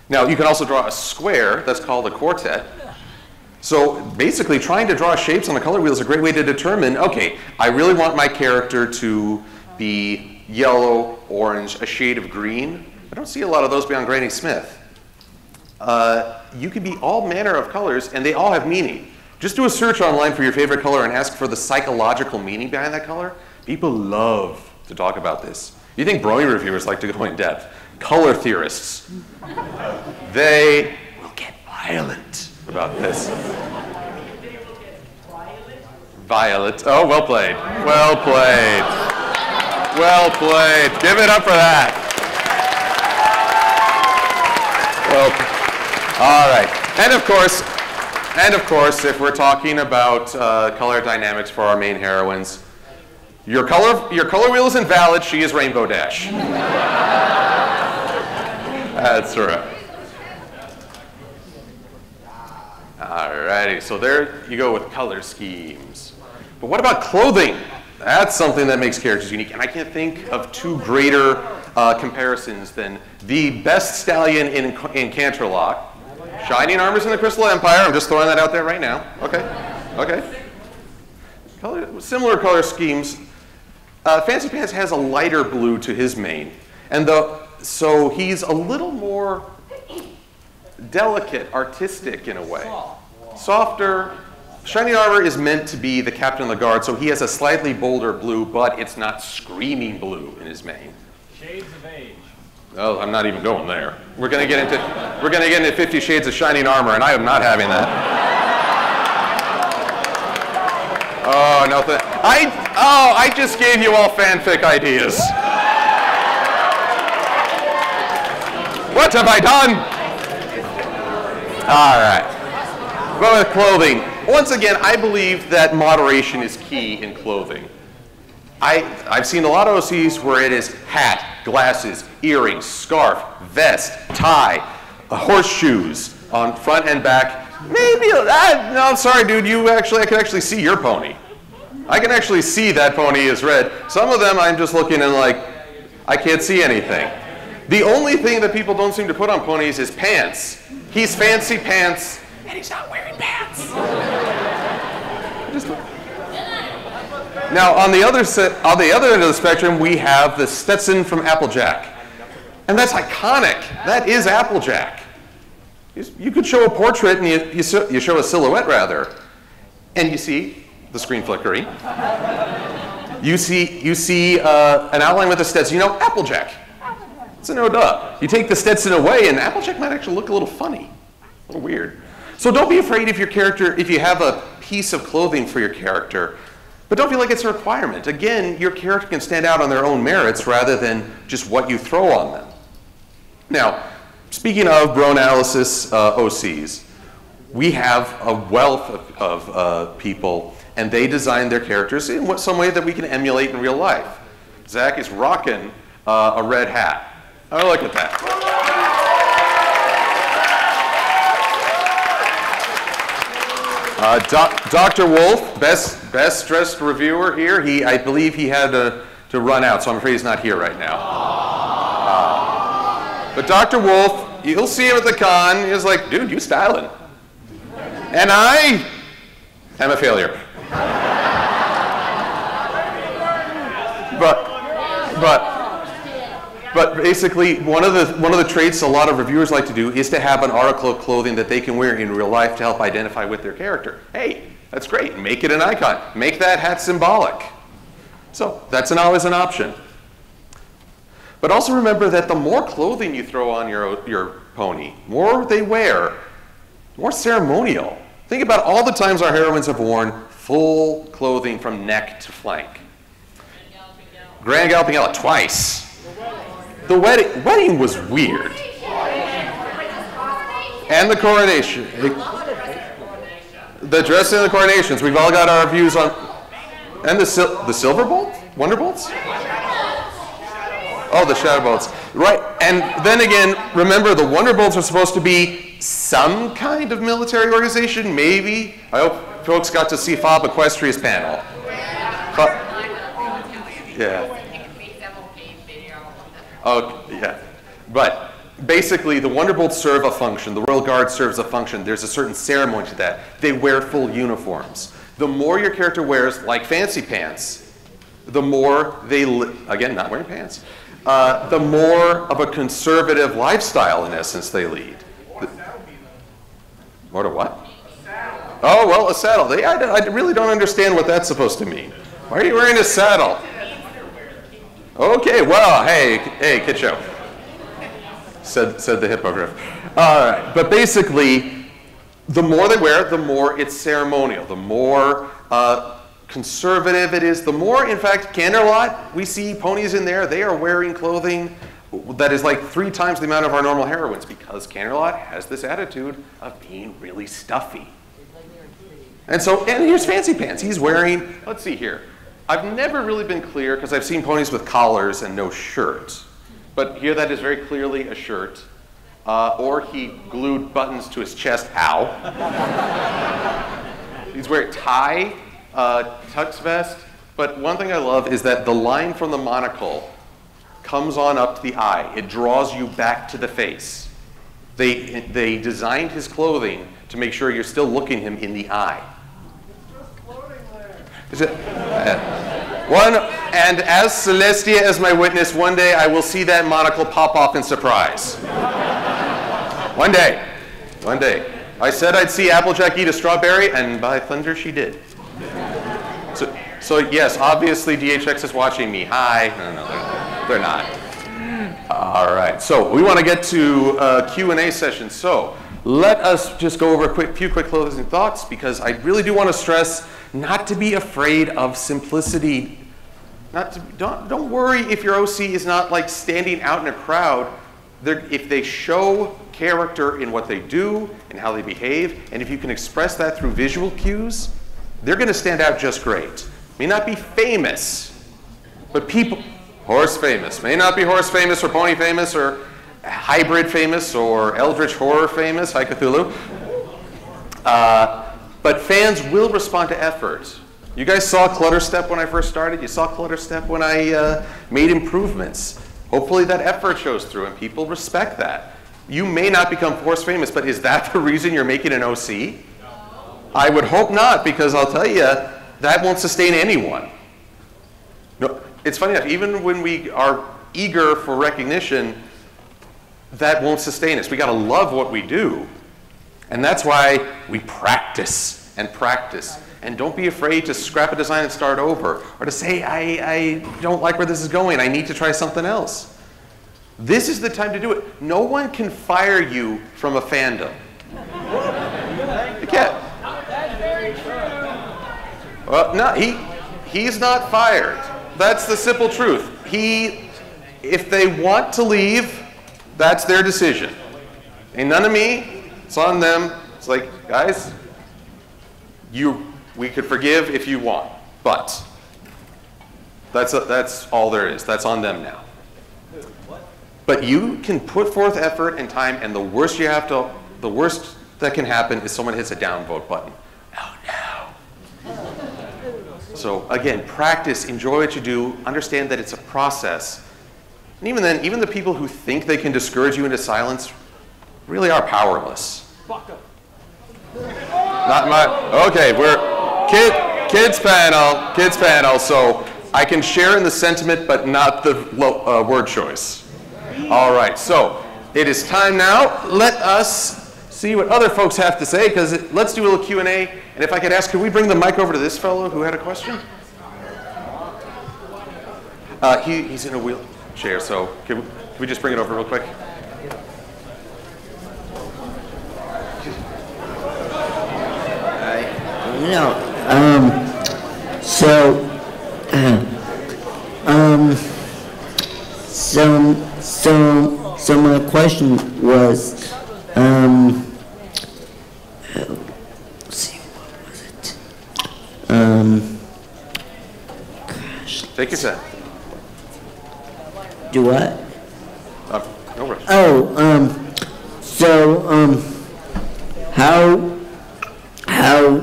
Now, you can also draw a square that's called a quartet. So basically, trying to draw shapes on a color wheel is a great way to determine, okay, I really want my character to be yellow, orange, a shade of green. I don't see a lot of those beyond Granny Smith. Uh, you can be all manner of colors, and they all have meaning. Just do a search online for your favorite color and ask for the psychological meaning behind that color. People love to talk about this. You think Brony reviewers like to go in depth? Color theorists, they will get violent about this. Violet. Oh, well played. Well played. Well played. Give it up for that. Well, all right. And of course, and of course, if we're talking about uh, color dynamics for our main heroines, your color, your color wheel is invalid. She is Rainbow Dash. That's right. Alrighty, so there you go with color schemes. But what about clothing? That's something that makes characters unique. And I can't think of two greater uh, comparisons than the best stallion in, in Canterlot, Shining Armors in the Crystal Empire. I'm just throwing that out there right now. Okay, okay. Color, similar color schemes. Uh, Fancy Pants has a lighter blue to his mane. And the, so he's a little more delicate, artistic in a way. Softer. Shining Armor is meant to be the captain of the guard, so he has a slightly bolder blue, but it's not screaming blue in his mane. Shades of age. Oh, I'm not even going there. We're gonna get into we're gonna get into Fifty Shades of Shining Armor, and I am not having that. Oh no! Th- I oh I just gave you all fanfic ideas. What have I done? All right. Go with clothing. Once again, I believe that moderation is key in clothing. I, I've seen a lot of OCs where it is hat, glasses, earrings, scarf, vest, tie, horseshoes on front and back. Maybe, uh, no, I'm sorry, dude, you actually, I can actually see your pony. I can actually see that pony is red. Some of them I'm just looking and like, I can't see anything. The only thing that people don't seem to put on ponies is pants. He's fancy pants, and he's not wearing pants. Now, on the other on the other end of the spectrum, we have the Stetson from Applejack, and that's iconic. That is Applejack. You could show a portrait, and you, you, show a silhouette rather, and you see the screen flickering. You see you see uh, an outline with a Stetson. You know, Applejack. It's a no duh. You take the Stetson away, and Applejack might actually look a little funny, a little weird. So don't be afraid if your character, if you have a piece of clothing for your character, but don't feel like it's a requirement. Again, your character can stand out on their own merits rather than just what you throw on them. Now, speaking of bro analysis uh, OCs, we have a wealth of, of uh, people, and they design their characters in what, some way that we can emulate in real life. Zach is rocking uh, a red hat. Oh, look at that. Uh, Doc, Dr. Wolf, best best dressed reviewer here. He, I believe, he had to, to run out, so I'm afraid he's not here right now. But Dr. Wolf, you'll see him at the con. He's like, dude, you styling. And I am a failure. but, but, but basically, one of the one of the traits a lot of reviewers like to do is to have an article of clothing that they can wear in real life to help identify with their character. Hey, that's great. Make it an icon. Make that hat symbolic. So that's an, always an option. But also remember that the more clothing you throw on your your pony, more they wear, more ceremonial. Think about all the times our heroines have worn full clothing from neck to flank. Grand Galloping Gala twice. The wedding, wedding was weird. And the coronation. The dress and the coronations. We've all got our views on. And the, sil- the silver bolt? Wonder bolts? Oh, the shadow bolts. Right. And then again, remember the Wonder Bolts are supposed to be some kind of military organization, maybe. I hope folks got to see Fob Equestria's panel. But, yeah. Oh, yeah. But basically, the Wonderbolts serve a function. The Royal Guard serves a function. There's a certain ceremony to that. They wear full uniforms. The more your character wears, like fancy pants, the more they, again, not wearing pants, uh, the more of a conservative lifestyle, in essence, they lead. More to what? Oh, well, a saddle. They, I, I really don't understand what that's supposed to mean. Why are you wearing a saddle? Okay, well, hey, hey, kid show. Said, said the hippogriff. All right, but basically, the more they wear, it, the more it's ceremonial, the more uh, conservative it is, the more, in fact, Canterlot, we see ponies in there, they are wearing clothing that is like three times the amount of our normal heroines because Canterlot has this attitude of being really stuffy. And so, and here's Fancy Pants. He's wearing, let's see here. I've never really been clear because I've seen ponies with collars and no shirt. But here that is very clearly a shirt. Uh, or he glued buttons to his chest. Ow. He's wearing a tie, uh, tux vest. But one thing I love is that the line from the monocle comes on up to the eye. It draws you back to the face. They, they designed his clothing to make sure you're still looking him in the eye. Is it? uh, One, and as Celestia is my witness, one day I will see that monocle pop off in surprise. one day. One day. I said I'd see Applejack eat a strawberry, and by thunder, she did. So, yes, obviously DHX is watching me. Hi. No, no, they're, they're not. All right. So we want to get to uh, Q&A session. So let us just go over a quick, few quick closing thoughts because I really do want to stress not to be afraid of simplicity. Not to, don't, don't worry if your OC is not like standing out in a crowd. They're, if they show character in what they do and how they behave, and if you can express that through visual cues, they're going to stand out just great. May not be famous, But people, horse famous, may not be horse famous or pony famous or hybrid famous or eldritch horror famous, Hi Cthulhu. Uh, but fans will respond to effort. You guys saw Clutter Step when I first started. You saw Clutter Step when I uh, made improvements. Hopefully that effort shows through and people respect that. You may not become horse famous, but is that the reason you're making an OC? I would hope not, because I'll tell you, that won't sustain anyone. No, it's funny enough, even when we are eager for recognition, that won't sustain us. We gotta love what we do. And that's why we practice and practice. And don't be afraid to scrap a design and start over, or to say, I, I don't like where this is going, I need to try something else. This is the time to do it. No one can fire you from a fandom. You can't. Well, no, he, he's not fired. That's the simple truth. He, if they want to leave, that's their decision. Ain't none of me. It's on them. It's like, guys, you, we could forgive if you want, but that's, a, that's all there is. That's on them now. But you can put forth effort and time, and the worst you have to, the worst that can happen is someone hits a downvote button. Oh no. So again, practice, enjoy what you do, understand that it's a process. And even then, even the people who think they can discourage you into silence really are powerless. Not my, okay, we're kid, kids panel, kids panel, so I can share in the sentiment, but not the uh, word choice. All right, so it is time now. Let us see what other folks have to say, because let's do a little Q&A. And if I could ask, could we bring the mic over to this fellow who had a question? Uh, he, he's in a wheelchair, so can we, can we just bring it over real quick? No. Um. So. Um. So. So. So my question was. Um. uh, let's see. What was it? Um. Take your time. Do what? Uh, no rush. Oh, um, so, um, how, how,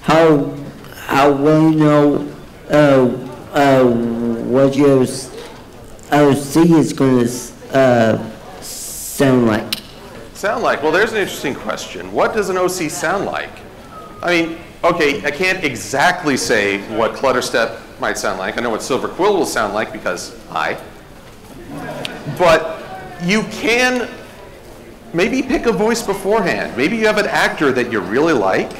how, how will you know, uh, uh, what your OC is gonna, uh, sound like? Sound like? Well, there's an interesting question. What does an OC sound like? I mean, okay, I can't exactly say what Clutter Step might sound like. I know what Silver Quill will sound like because I. But you can maybe pick a voice beforehand. Maybe you have an actor that you really like.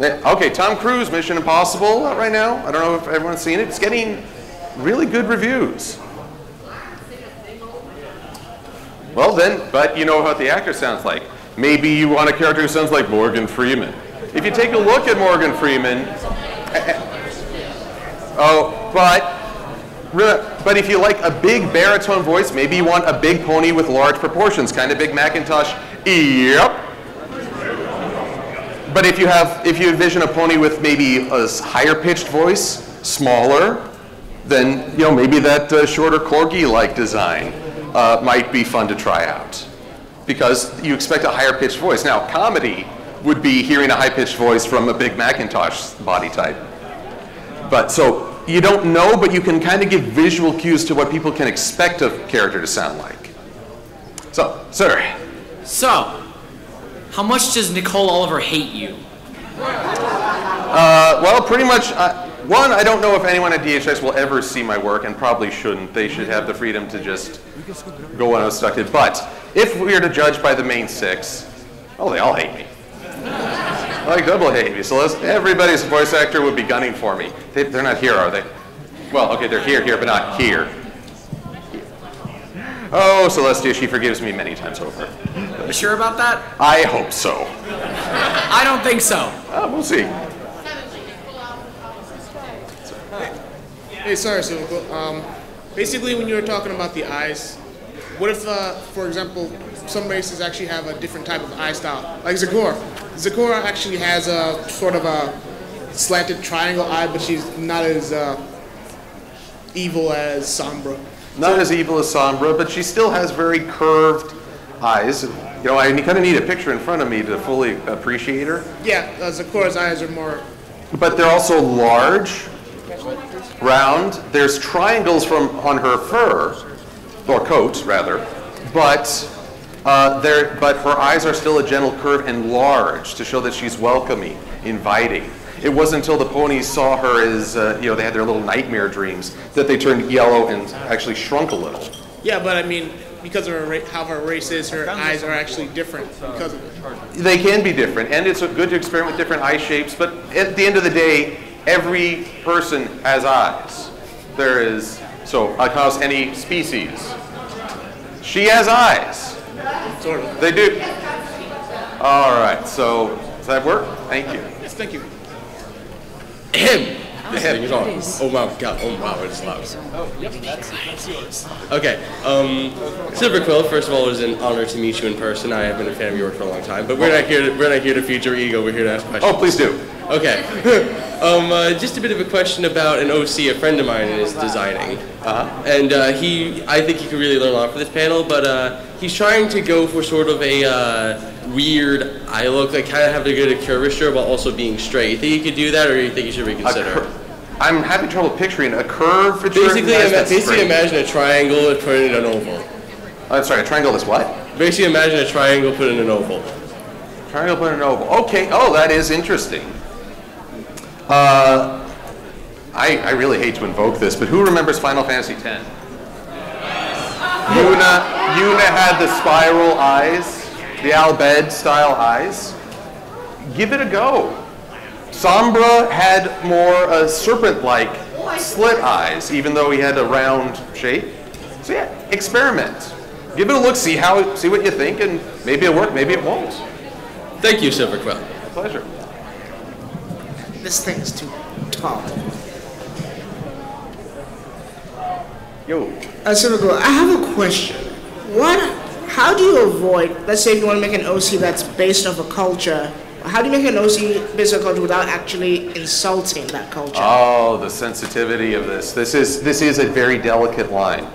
Eh, Okay, Tom Cruise, Mission Impossible uh, right now. I don't know if everyone's seen it. It's getting really good reviews. Well then, but you know what the actor sounds like. Maybe you want a character who sounds like Morgan Freeman. If you take a look at Morgan Freeman, eh, eh, oh, but but if you like a big baritone voice, maybe you want a big pony with large proportions, kind of big McIntosh. Yep. But if you have, if you envision a pony with maybe a higher pitched voice, smaller, then you know maybe that uh, shorter corgi-like design uh, might be fun to try out, because you expect a higher pitched voice. Now, comedy would be hearing a high pitched voice from a big McIntosh body type. But so you don't know, but you can kind of give visual cues to what people can expect a character to sound like. So, sir, So, how much does Nicole Oliver hate you? Uh, well, pretty much. Uh, one, I don't know if anyone at DHX will ever see my work, and probably shouldn't. They should have the freedom to just go unobstructed. But if we are to judge by the main six, oh, they all hate me. like double hate me. So everybody's voice actor would be gunning for me. They, they're not here, are they? Well, okay, they're here, here, but not here. Oh, Celestia, she forgives me many times over. You sure about that? I hope so. I don't think so. Uh, we'll see. Hey, sorry, Silver. Um, basically, when you were talking about the eyes, what if, uh, for example, some races actually have a different type of eye style, like Zecora. Zecora actually has a sort of a slanted triangle eye, but she's not as uh, evil as Sombra. Not as evil as Sombra, but she still has very curved eyes. You know, I kind of need a picture in front of me to fully appreciate her. Yeah, uh, Zecora's eyes are more. But they're also large, round. There's triangles from on her fur, or coat rather, but uh, there, but her eyes are still a gentle curve and large to show that she's welcoming, inviting. It wasn't until the ponies saw her as, uh, you know, they had their little nightmare dreams that they turned yellow and actually shrunk a little. Yeah, but I mean, because of her how her race is, her eyes are actually different because of it. They can be different, and it's good to experiment with different eye shapes, but at the end of the day, every person has eyes. There is, so across any species. She has eyes. Sort of. They do. All right, so does that work? Thank you. Yes, thank you. Him. This thing is on. Oh my god. Oh wow, it's loud. Oh, yep, that's, that's yours. Okay. Um, Silver Quill. First of all, it is an honor to meet you in person. I have been a fan of yours for a long time, but we're not here. To, we're not here to feed your ego. We're here to ask questions. Oh, please do. Okay. um, uh, just a bit of a question about an OC a friend of mine is designing. Uh-huh. And uh, he, I think he could really learn a lot for this panel, but uh, he's trying to go for sort of a uh, weird eye look, like kind of have a good curvature while also being straight. You think he could do that, or you think he should reconsider? I'm having trouble picturing a curvature. Basically, ima- basically imagine a triangle and put it in an oval. I'm sorry, a triangle is what? Basically, imagine a triangle put in an oval. Triangle put in an oval. Okay. Oh, that is interesting. Uh, I, I really hate to invoke this, but who remembers Final Fantasy X? Yuna, Yuna had the spiral eyes, the Al Bhed style eyes. Give it a go. Sombra had more uh, serpent-like slit eyes, even though he had a round shape. So yeah, experiment. Give it a look, see how, see what you think, and maybe it'll work, maybe it won't. Thank you, Silver Quill. Pleasure. This thing is too tall. Yo. Uh, Silver I have a question. What? How do you avoid? Let's say if you want to make an OC that's based off a culture. How do you make an OC based on culture without actually insulting that culture? Oh, the sensitivity of this. This is this is a very delicate line.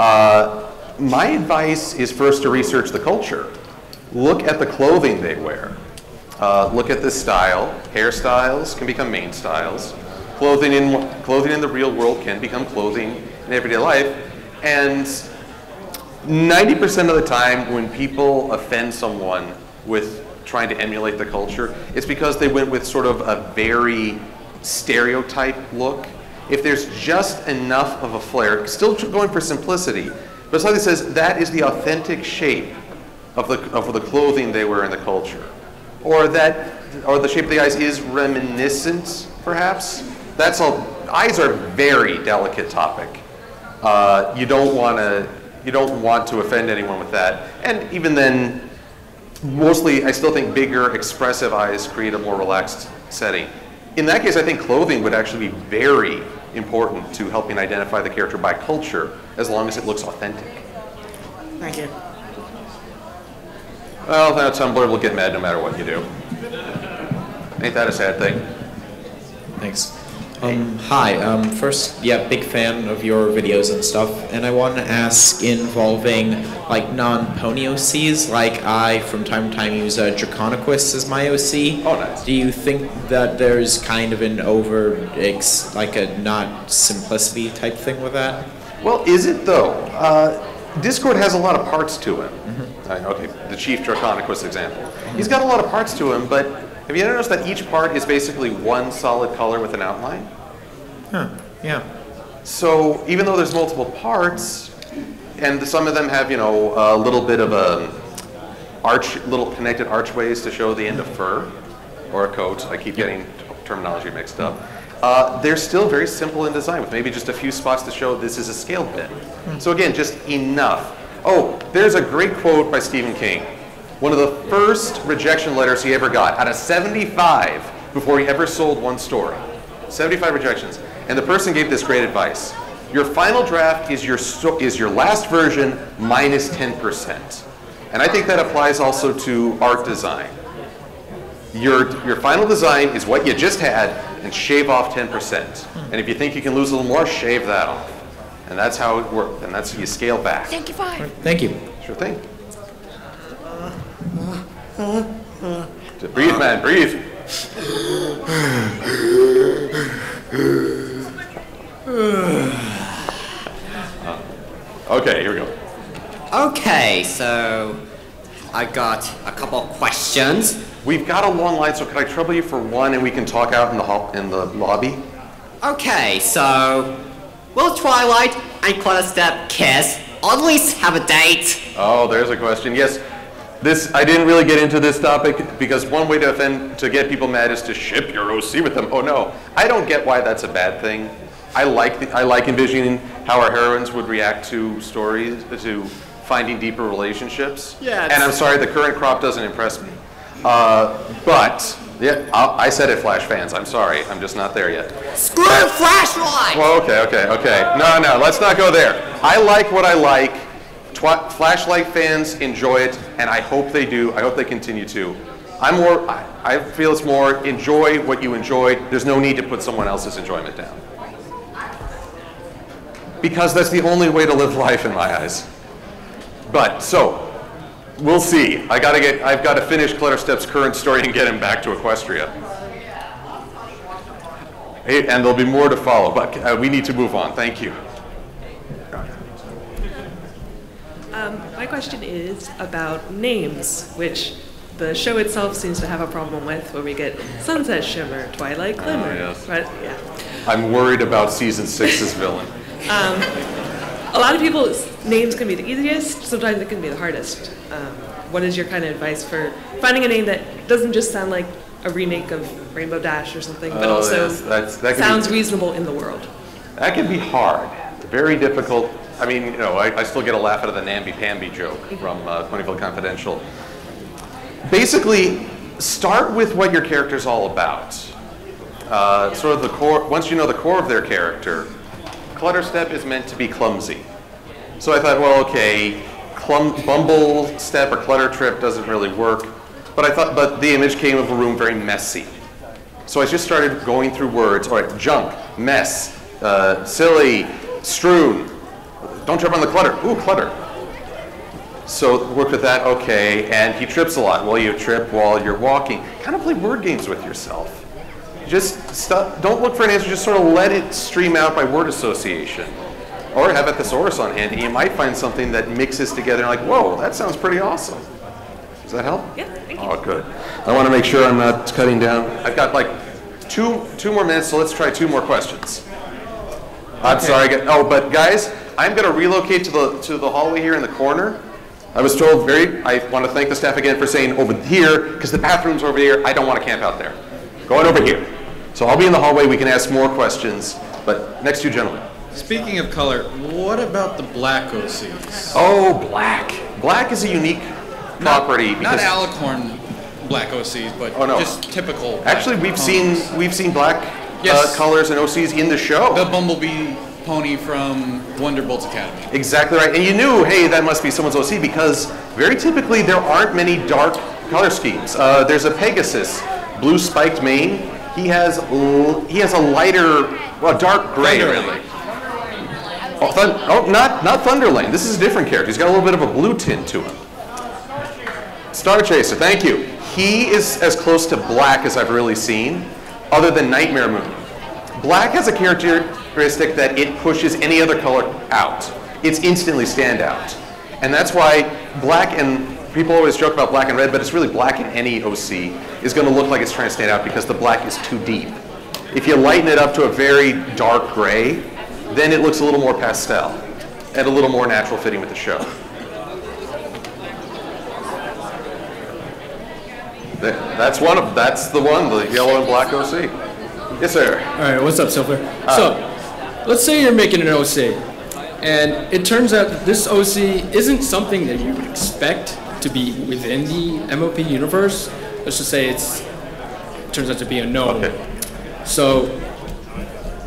Uh, my advice is first to research the culture. Look at the clothing they wear. Uh, look at the style. Hairstyles can become main styles. Clothing in clothing in the real world can become clothing in everyday life, and 90% of the time when people offend someone with trying to emulate the culture, it's because they went with sort of a very stereotype look. If there's just enough of a flair, still going for simplicity, but something says that is the authentic shape of the, of the clothing they wear in the culture. Or that, or the shape of the eyes is reminiscent, perhaps. That's all, eyes are a very delicate topic. Uh, you don't want to you don't want to offend anyone with that. And even then, mostly I still think bigger, expressive eyes create a more relaxed setting. In that case, I think clothing would actually be very important to helping identify the character by culture, as long as it looks authentic. Thank you. Well, now Tumblr will get mad no matter what you do. Ain't that a sad thing? Thanks. Um, hi, um, first, yeah, big fan of your videos and stuff, and I want to ask involving, like, non-pony OCs, like I, from time to time, use uh, Draconequus as my OC. Oh, nice. Do you think that there's kind of an over, like a not simplicity type thing with that? Well, is it though? Uh, Discord has a lot of parts to him. Uh, okay, the Chief Draconequus example. He's got a lot of parts to him, but have you noticed that each part is basically one solid color with an outline? Huh, yeah. So even though there's multiple parts, and some of them have, you know, a little bit of a arch, little connected archways to show the end of fur or a coat. I keep getting terminology mixed up. Uh, they're still very simple in design, with maybe just a few spots to show this is a scaled bit. So again, just enough. Oh, there's a great quote by Stephen King. One of the first rejection letters he ever got out of 75 before he ever sold one story. 75 rejections. And the person gave this great advice. Your final draft is your, is your last version minus 10%. And I think that applies also to art design. Your, your final design is what you just had and shave off 10%. And if you think you can lose a little more, shave that off. And that's how it works. And that's how you scale back. Thank you, five. Thank you. Sure thing. Breathe, man, breathe. Okay, here we go. Okay, so I got a couple questions. We've got a long line, so can I trouble you for one and we can talk out in the hall, in the lobby? Okay, so will Twilight and Clutterstep kiss? Or at least have a date? Oh, there's a question. Yes, this I didn't really get into this topic because one way to offend to get people mad is to ship your OC with them. Oh no, I don't get why that's a bad thing. I like the, I like envisioning how our heroines would react to stories to finding deeper relationships. Yeah, And I'm sorry, the current crop doesn't impress me. Uh, but yeah, I'll, I said it, Flash fans. I'm sorry, I'm just not there yet. Screw Flashlight! Well, okay, okay, okay. No, no, let's not go there. I like what I like. Twi- Flashlight fans enjoy it, and I hope they do. I hope they continue to. I'm more. I, I feel it's more enjoy what you enjoyed. There's no need to put someone else's enjoyment down. Because that's the only way to live life in my eyes. But so, we'll see. I gotta get. I've got to finish Clutterstep's current story and get him back to Equestria. And there'll be more to follow, but uh, we need to move on. Thank you. Um, my question is about names, which the show itself seems to have a problem with, where we get Sunset Shimmer, Twilight Glimmer. yes. But yeah, I'm worried about season six's villain. um, a lot of people's names can be the easiest. Sometimes it can be the hardest. Um, what is your kind of advice for finding a name that doesn't just sound like a remake of Rainbow Dash or something, but Oh, also yes, that's- that can be- sounds reasonable in the world? That can be hard, very difficult. I mean, you know, I, I still get a laugh out of the namby-pamby joke from uh, Ponyville Confidential. Basically, start with what your character's all about. Uh, sort of the core. Once you know the core of their character, Clutterstep is meant to be clumsy. So I thought, well, okay, clum, Bumble Step or Clutter Trip doesn't really work. But I thought, but the image came of a room very messy. So I just started going through words. All right, junk, mess, uh, silly, strewn. Don't trip on the clutter. Ooh, clutter. So work with that. Okay, and he trips a lot. Well, you trip while you're walking. Kind of play word games with yourself. Just stuff. Don't look for an answer. Just sort of let it stream out by word association. Or have a thesaurus on hand, and you might find something that mixes together. Like, whoa, that sounds pretty awesome. Does that help? Yeah, thank you. Oh, good. I want to make sure I'm not cutting down. I've got like two two more minutes, so let's try two more questions. I'm Okay. sorry. Oh, but guys, I'm going to relocate to the to the hallway here in the corner. I was told very. I want to thank the staff again for saying over here because the bathroom's over here. I don't want to camp out there. Going over here. So I'll be in the hallway. We can ask more questions. But next two gentlemen. Speaking of color, what about the black OCs? Oh, black. Black is a unique property. Not alicorn black OCs, but Oh, no. just typical. black Actually, we've seen we've seen black Yes. uh, colors and OCs in the show. The Bumblebee pony from Wonderbolts Academy. Exactly right. And you knew, hey, that must be someone's OC because very typically there aren't many dark color schemes. Uh, there's a Pegasus, blue spiked mane. He has l- he has a lighter, well, dark gray Thunderlane. really. Oh, thun- oh, not not Thunderlane. This is a different character. He's got a little bit of a blue tint to him. Star Chaser, thank you. He is as close to black as I've really seen, other than Nightmare Moon. Black has a characteristic that it pushes any other color out. It's instantly standout. And that's why black and people always joke about black and red, but it's really black in any OC is going to look like it's trying to stand out because the black is too deep. If you lighten it up to a very dark gray, then it looks a little more pastel and a little more natural fitting with the show. That's one of, that's the one, the yellow and black OC. Yes, sir. All right, what's up, Silver? Uh, so, let's say you're making an OC, and it turns out that this OC isn't something that you would expect to be within the MLP universe. Let's just say it's it turns out to be a gnome. So,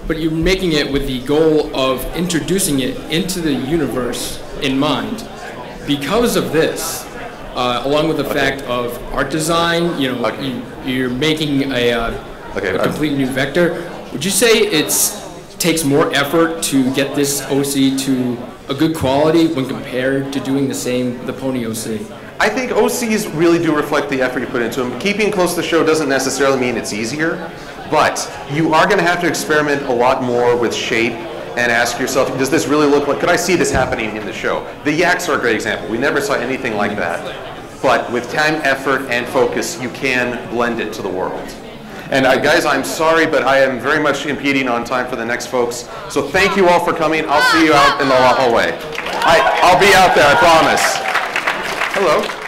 but you're making it with the goal of introducing it into the universe in mind. Because of this, uh, along with the fact of art design, you know, you, you're making a uh, Okay, a complete new vector. Would you say it takes more effort to get this OC to a good quality when compared to doing the same the Pony OC? I think OCs really do reflect the effort you put into them. Keeping close to the show doesn't necessarily mean it's easier, but you are going to have to experiment a lot more with shape and ask yourself, does this really look like, could I see this happening in the show? The yaks are a great example. We never saw anything like that. But with time, effort, and focus, you can blend it to the world. And guys, I'm sorry, but I am very much impeding on time for the next folks. So thank you all for coming. I'll see you out in the hallway. I, I'll be out there, I promise. Hello.